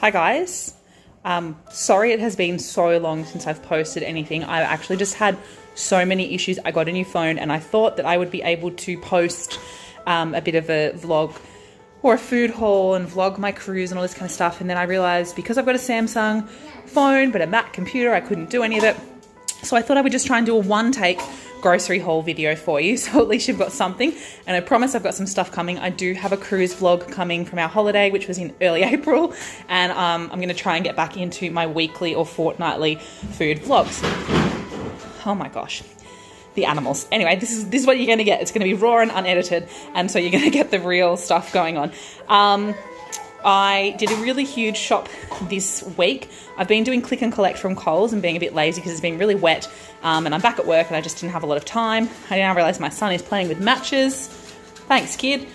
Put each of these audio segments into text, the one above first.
Hi guys. Um, sorry it has been so long since I've posted anything. I actually just had so many issues. I got a new phone and I thought that I would be able to post um, a bit of a vlog or a food haul and vlog my cruise and all this kind of stuff. And then I realized because I've got a Samsung phone but a Mac computer, I couldn't do any of it. So I thought I would just try and do a one take grocery haul video for you so at least you've got something. And I promise I've got some stuff coming. I do have a cruise vlog coming from our holiday which was in early April. And um, I'm gonna try and get back into my weekly or fortnightly food vlogs. Oh my gosh. The animals. Anyway this is this is what you're gonna get. It's gonna be raw and unedited. And so you're gonna get the real stuff going on. Um, I did a really huge shop this week. I've been doing click and collect from Coles and being a bit lazy because it's been really wet um, and I'm back at work and I just didn't have a lot of time. I now realise my son is playing with matches. Thanks, kid.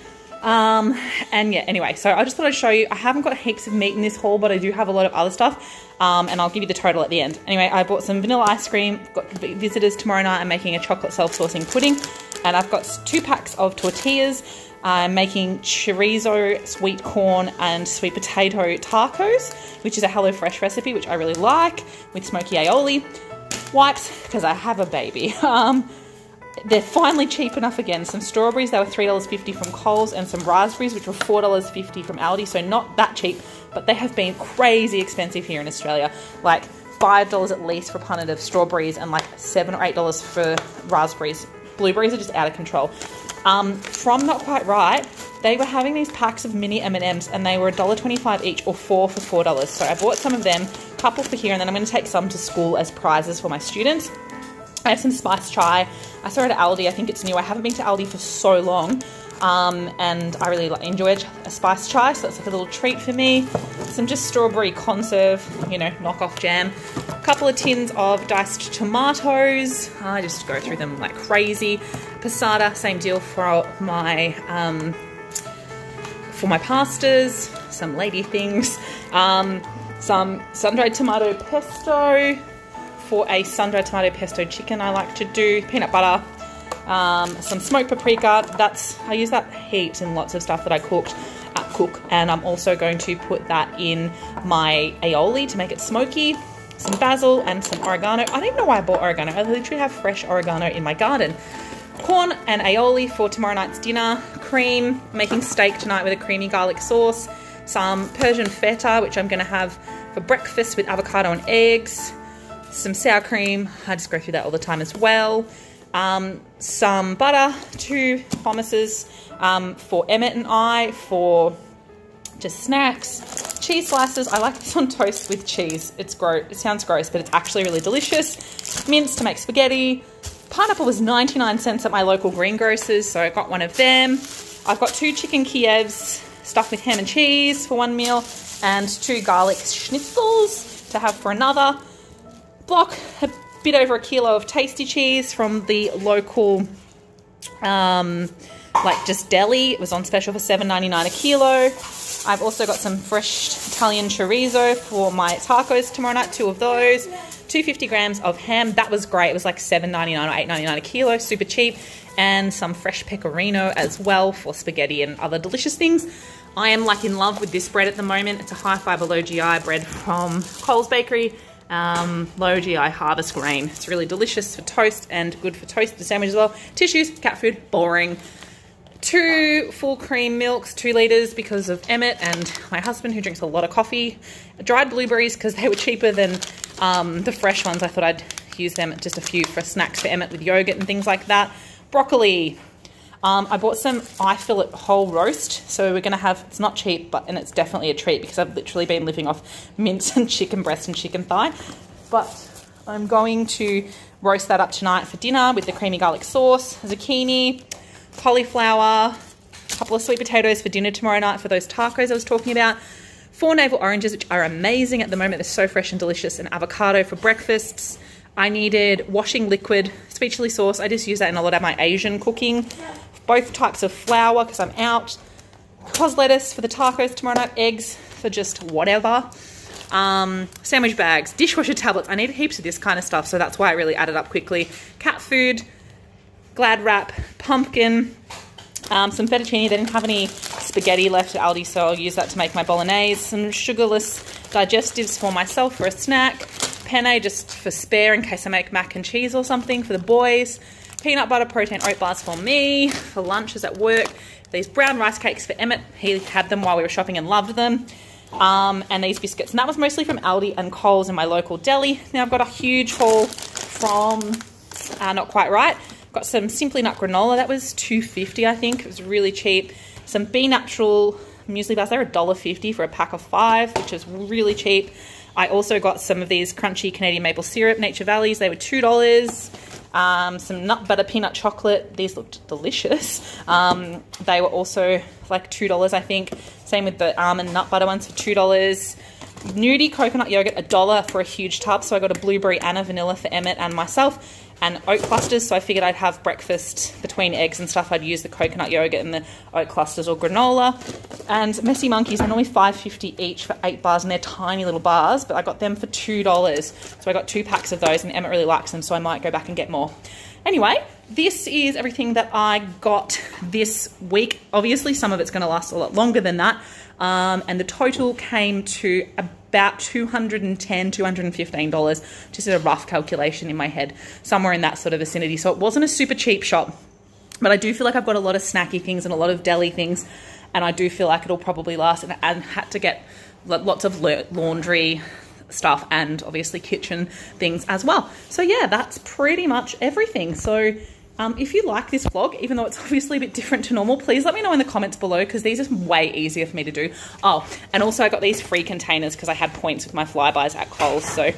Um, and yeah, anyway, so I just thought I'd show you. I haven't got heaps of meat in this haul, but I do have a lot of other stuff. Um, and I'll give you the total at the end. Anyway, I bought some vanilla ice cream. Got visitors tomorrow night. I'm making a chocolate self-saucing pudding. And I've got two packs of tortillas. I'm making chorizo, sweet corn, and sweet potato tacos, which is a HelloFresh recipe, which I really like, with smoky aioli. Wipes, because I have a baby. Um, they're finally cheap enough again. Some strawberries, they were $3.50 from Coles, and some raspberries, which were $4.50 from Aldi, so not that cheap, but they have been crazy expensive here in Australia. Like $5 at least for a punnet of strawberries, and like 7 or $8 for raspberries. Blueberries are just out of control. Um, from Not Quite Right, they were having these packs of mini M&Ms and they were $1.25 each or four for $4. So I bought some of them, a couple for here, and then I'm going to take some to school as prizes for my students. I have some spice chai. I saw it at Aldi. I think it's new. I haven't been to Aldi for so long. Um, and I really enjoyed a spice chai, so that's like a little treat for me. Some just strawberry conserve, you know, knockoff jam. Couple of tins of diced tomatoes. I just go through them like crazy. Passata, same deal for my um, for my pastas. Some lady things. Um, some sun-dried tomato pesto for a sun-dried tomato pesto chicken I like to do. Peanut butter um, some smoked paprika. That's I use that heaps in lots of stuff that I cooked at Cook, and I'm also going to put that in my aioli to make it smoky. Some basil and some oregano. I don't even know why I bought oregano. I literally have fresh oregano in my garden. Corn and aioli for tomorrow night's dinner. Cream, making steak tonight with a creamy garlic sauce. Some Persian feta, which I'm going to have for breakfast with avocado and eggs. Some sour cream. I just go through that all the time as well um, some butter, two hummuses um, for Emmett and I for just snacks, cheese slices. I like this on toast with cheese. It's gross. It sounds gross, but it's actually really delicious. Mince to make spaghetti. Pineapple was 99 cents at my local greengrocers, so I got one of them. I've got two chicken Kievs stuffed with ham and cheese for one meal, and two garlic schnitzels to have for another. Block a bit over a kilo of tasty cheese from the local um, like just deli. It was on special for $7.99 a kilo. I've also got some fresh Italian chorizo for my tacos tomorrow night, two of those. 250 grams of ham. That was great. It was like $7.99 or $8.99 a kilo, super cheap. And some fresh pecorino as well for spaghetti and other delicious things. I am like in love with this bread at the moment. It's a high fiber, low GI bread from Coles Bakery um, low GI harvest grain. It's really delicious for toast and good for toast the sandwich as well. Tissues, cat food, boring. Two full cream milks, two litres because of Emmett and my husband who drinks a lot of coffee. Dried blueberries because they were cheaper than um, the fresh ones. I thought I'd use them just a few for snacks for Emmett with yogurt and things like that. Broccoli, um, I bought some eye fillet whole roast, so we're going to have, it's not cheap, but and it's definitely a treat because I've literally been living off mince and chicken breast and chicken thigh. But I'm going to roast that up tonight for dinner with the creamy garlic sauce, zucchini, cauliflower, a couple of sweet potatoes for dinner tomorrow night for those tacos I was talking about, four navel oranges, which are amazing at the moment. They're so fresh and delicious, and avocado for breakfasts. I needed washing liquid, sweet chili sauce. I just use that in a lot of my Asian cooking both types of flour because I'm out. Cos lettuce for the tacos tomorrow night. Eggs for just whatever. Um, sandwich bags, dishwasher tablets. I need heaps of this kind of stuff, so that's why I really added up quickly. Cat food, glad wrap, pumpkin, um, some fettuccine. They didn't have any spaghetti left at Aldi, so I'll use that to make my bolognese. Some sugarless digestives for myself for a snack. Penne just for spare in case I make mac and cheese or something for the boys. Peanut butter protein oat bars for me. For lunches at work. These brown rice cakes for Emmett. He had them while we were shopping and loved them. Um, and these biscuits. And that was mostly from Aldi and Coles in my local deli. Now I've got a huge haul from uh, Not Quite Right. Got some Simply Nut granola. That was two fifty, I think. It was really cheap. Some Be Natural muesli bars. They're $1.50 for a pack of five, which is really cheap. I also got some of these crunchy Canadian maple syrup, Nature Valleys. They were $2. Um, some nut butter peanut chocolate. These looked delicious. Um, they were also like $2, I think. Same with the almond nut butter ones for $2. Nudie coconut yogurt, a dollar for a huge tub. So I got a blueberry and a vanilla for Emmett and myself and oat clusters. So I figured I'd have breakfast between eggs and stuff. I'd use the coconut yogurt and the oat clusters or granola. And Messy Monkeys are normally five fifty each for eight bars, and they're tiny little bars, but I got them for two dollars. So I got two packs of those, and Emmett really likes them, so I might go back and get more. Anyway, this is everything that I got this week. Obviously, some of it's going to last a lot longer than that. Um, and the total came to about $210, $215, just a rough calculation in my head, somewhere in that sort of vicinity. So it wasn't a super cheap shop, but I do feel like I've got a lot of snacky things and a lot of deli things, and I do feel like it'll probably last. And, and had to get lots of laundry stuff and obviously kitchen things as well. So yeah, that's pretty much everything. So um, if you like this vlog, even though it's obviously a bit different to normal, please let me know in the comments below because these are way easier for me to do. Oh, and also I got these free containers because I had points with my Flybuys at Coles. So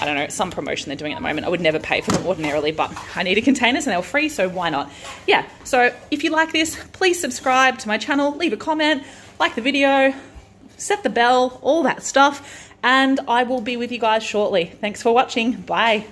I don't know, some promotion they're doing at the moment. I would never pay for them ordinarily, but I needed containers and they were free, so why not? Yeah, so if you like this, please subscribe to my channel, leave a comment, like the video, set the bell, all that stuff, and I will be with you guys shortly. Thanks for watching. Bye.